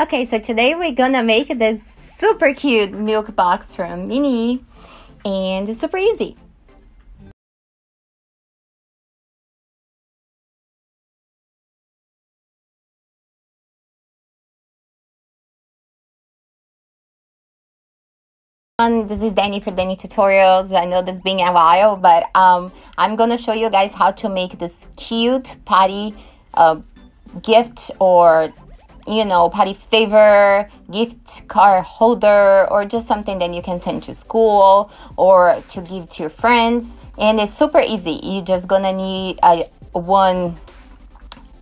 Okay, so today we're gonna make this super cute milk box from Minnie and it's super easy. this is Dani for Dani Tutorials. I know this been a while, but um, I'm gonna show you guys how to make this cute party uh, gift or you know party favor gift card holder or just something that you can send to school or to give to your friends. And it's super easy. You're just gonna need a one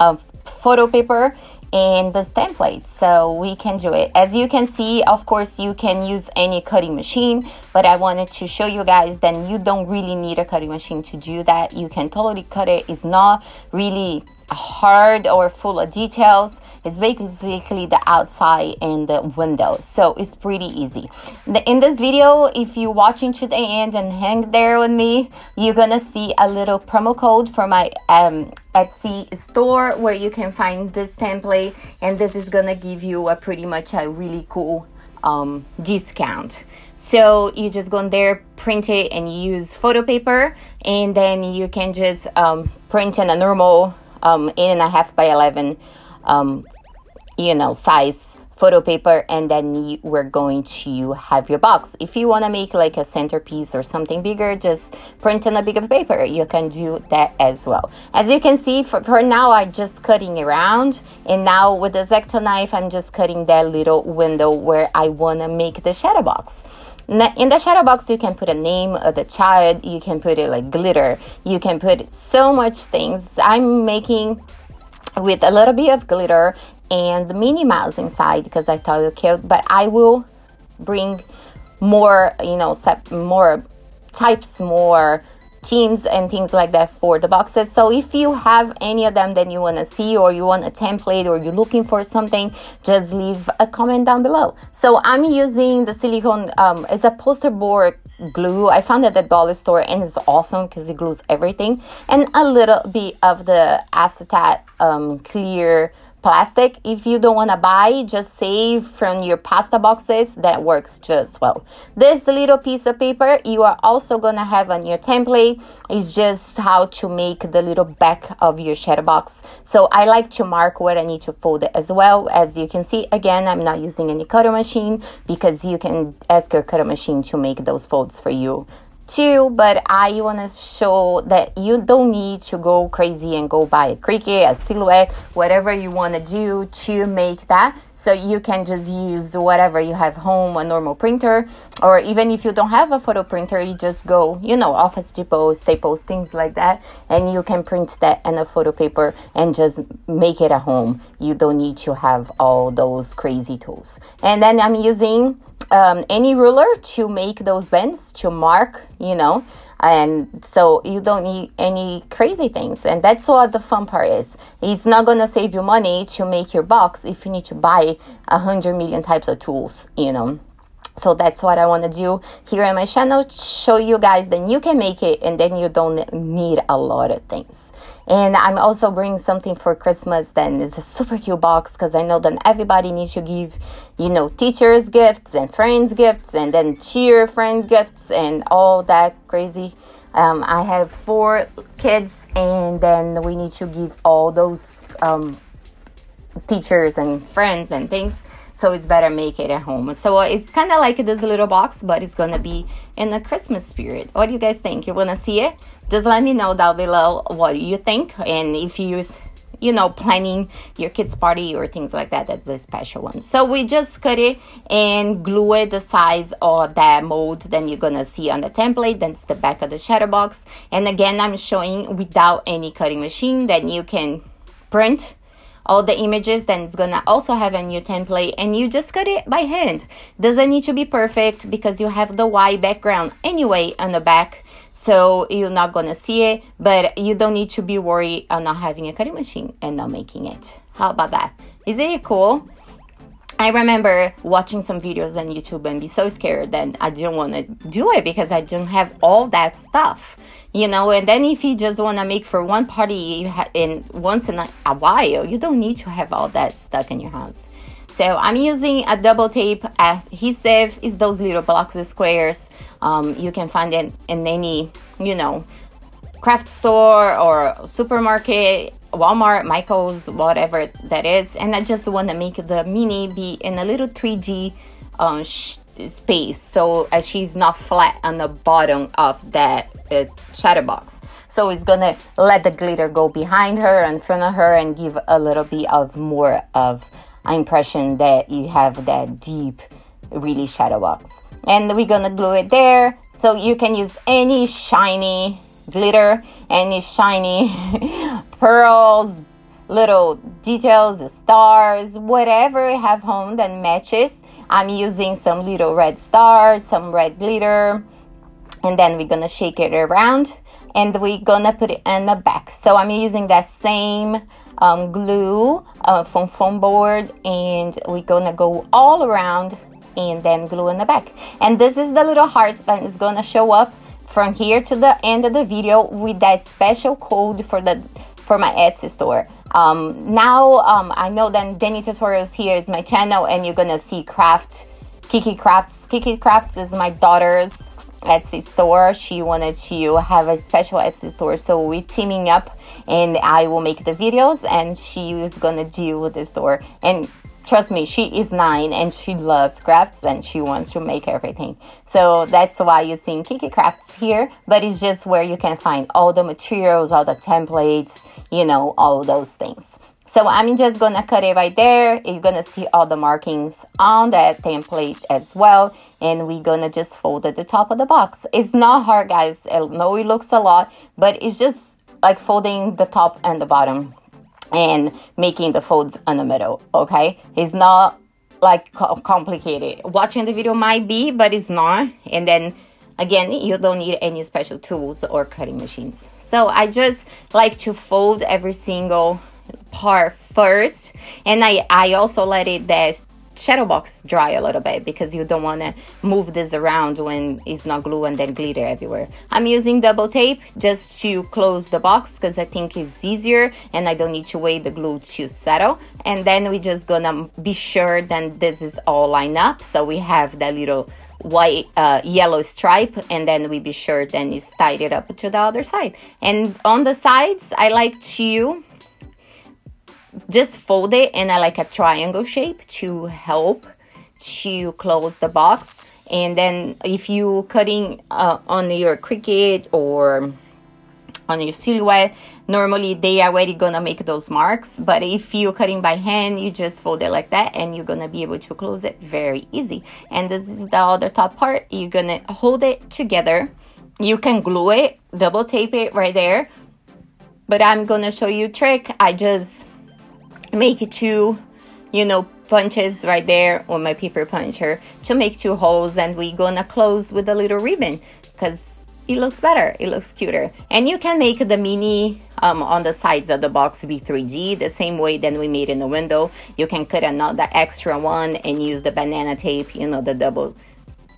of photo paper and this template. So we can do it. As you can see of course you can use any cutting machine but I wanted to show you guys then you don't really need a cutting machine to do that. You can totally cut it. It's not really hard or full of details it's basically the outside and the window so it's pretty easy. In this video if you're watching to the end and hang there with me you're gonna see a little promo code for my um, Etsy store where you can find this template and this is gonna give you a pretty much a really cool um, discount. So you just go in there print it and use photo paper and then you can just um, print in a normal um, eight and a half by 11 um, you know size photo paper and then you, we're going to have your box. If you want to make like a centerpiece or something bigger just print on a bigger paper. You can do that as well. As you can see for, for now i'm just cutting around and now with the X-Acto knife i'm just cutting that little window where i want to make the shadow box. In the shadow box you can put a name of the child you can put it like glitter. You can put so much things. I'm making with a little bit of glitter and the Minnie Mouse inside because I thought it cute. But I will bring more, you know, more types, more teams and things like that for the boxes. So if you have any of them that you want to see or you want a template or you're looking for something, just leave a comment down below. So I'm using the silicone, um, it's a poster board glue. I found it at the dollar store and it's awesome because it glues everything. And a little bit of the acetate um, clear plastic. If you don't want to buy, just save from your pasta boxes. That works just well. This little piece of paper you are also going to have on your template is just how to make the little back of your shadow box. So I like to mark where I need to fold it as well. As you can see, again, I'm not using any cutter machine because you can ask your cutter machine to make those folds for you too, but I want to show that you don't need to go crazy and go buy a Cricut, a silhouette, whatever you want to do to make that. So you can just use whatever you have home, a normal printer, or even if you don't have a photo printer, you just go, you know, Office Depot, Staples, things like that, and you can print that in a photo paper and just make it at home. You don't need to have all those crazy tools. And then I'm using um, any ruler to make those bends to mark, you know, and so you don't need any crazy things. And that's what the fun part is. It's not going to save you money to make your box if you need to buy a hundred million types of tools you know. So that's what i want to do here on my channel show you guys that you can make it and then you don't need a lot of things and I'm also bringing something for Christmas. Then it's a super cute box because I know that everybody needs to give, you know, teachers gifts and friends gifts, and then cheer friends gifts and all that crazy. Um, I have four kids, and then we need to give all those um, teachers and friends and things. So it's better make it at home. So uh, it's kind of like this little box, but it's gonna be in the Christmas spirit. What do you guys think? You wanna see it? just let me know down below what you think and if you you know planning your kids party or things like that that's a special one so we just cut it and glue it the size of that mold then you're gonna see on the template that's the back of the shadow box and again i'm showing without any cutting machine then you can print all the images then it's gonna also have a new template and you just cut it by hand. Doesn't need to be perfect because you have the white background anyway on the back so you're not gonna see it but you don't need to be worried on not having a cutting machine and not making it. How about that? Isn't it cool I remember watching some videos on YouTube and be so scared that I didn't want to do it because I didn't have all that stuff, you know. And then if you just want to make for one party in once in a while, you don't need to have all that stuff in your house. So I'm using a double tape adhesive. It's those little blocks of squares. Um, you can find it in any, you know, craft store or supermarket, Walmart, Michael's, whatever that is. And I just want to make the Minnie be in a little 3G um, space so as she's not flat on the bottom of that uh, shadow box. So it's gonna let the glitter go behind her in front of her and give a little bit of more of impression that you have that deep, really shadow box. And we're gonna glue it there. So you can use any shiny glitter, any shiny pearls, little details, stars, whatever you have home that matches. I'm using some little red stars, some red glitter, and then we're gonna shake it around and we're gonna put it in the back. So I'm using that same um, glue uh, from foam board and we're gonna go all around and then glue in the back. And this is the little heart that is gonna show up from here to the end of the video with that special code for the for my Etsy store. Um, now um, I know that Dani Tutorials here is my channel and you're gonna see craft Kiki Krafts. Kiki Krafts is my daughter's Etsy store. She wanted to have a special Etsy store, so we're teaming up and I will make the videos and she is gonna do the store. And trust me, she is nine and she loves crafts and she wants to make everything. So that's why you're seeing Kiki Krafts here, but it's just where you can find all the materials, all the templates, you know, all those things. So I'm just gonna cut it right there. You're gonna see all the markings on that template as well. And we're gonna just fold at the top of the box. It's not hard, guys. I know it looks a lot, but it's just like folding the top and the bottom and making the folds in the middle, okay? It's not like complicated. Watching the video might be, but it's not. And then again, you don't need any special tools or cutting machines. So I just like to fold every single part first and I, I also let it that shadow box dry a little bit because you don't want to move this around when it's not glue and then glitter everywhere. I'm using double tape just to close the box because I think it's easier and I don't need to wait the glue to settle. And then we just gonna be sure that this is all lined up. So we have that little white uh, yellow stripe and then we be sure then it's tied it up to the other side and on the sides I like to just fold it in a, like a triangle shape to help to close the box. And then if you cutting uh, on your Cricut or on your silhouette normally they are already gonna make those marks. But if you're cutting by hand you just fold it like that and you're gonna be able to close it very easy. And this is the other top part. You're gonna hold it together. You can glue it double tape it right there. But i'm gonna show you trick. I just make two you know punches right there on my paper puncher to make two holes and we're gonna close with a little ribbon because it looks better it looks cuter. And you can make the Minnie um, on the sides of the box be 3g the same way that we made in the window. You can cut another extra one and use the banana tape you know the double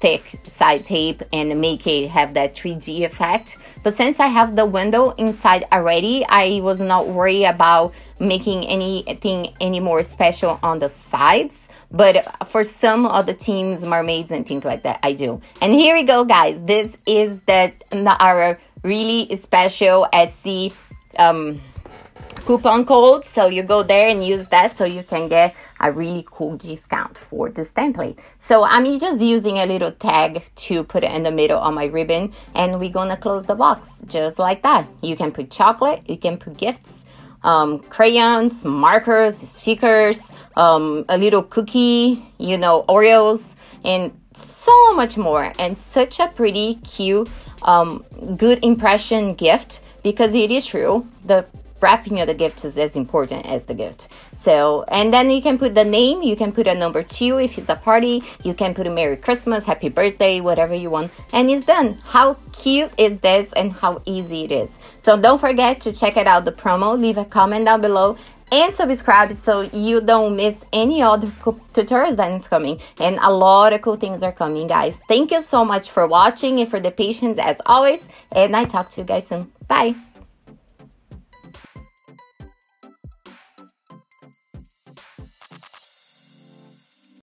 thick side tape and make it have that 3g effect but since i have the window inside already i was not worried about making anything any more special on the sides but for some of the teams, mermaids and things like that, I do. And here we go, guys. This is that our really special Etsy um, coupon code. So you go there and use that so you can get a really cool discount for this template. So I'm just using a little tag to put it in the middle of my ribbon and we're gonna close the box just like that. You can put chocolate, you can put gifts, um, crayons, markers, stickers, um, a little cookie, you know, Oreos, and so much more. And such a pretty, cute, um, good impression gift because it is true. The wrapping of the gift is as important as the gift. So, and then you can put the name, you can put a number two if it's a party, you can put a Merry Christmas, Happy Birthday, whatever you want, and it's done. How cute is this and how easy it is? So, don't forget to check it out the promo, leave a comment down below, and subscribe so you don't miss any other tutorials that is coming and a lot of cool things are coming guys thank you so much for watching and for the patience as always and i talk to you guys soon bye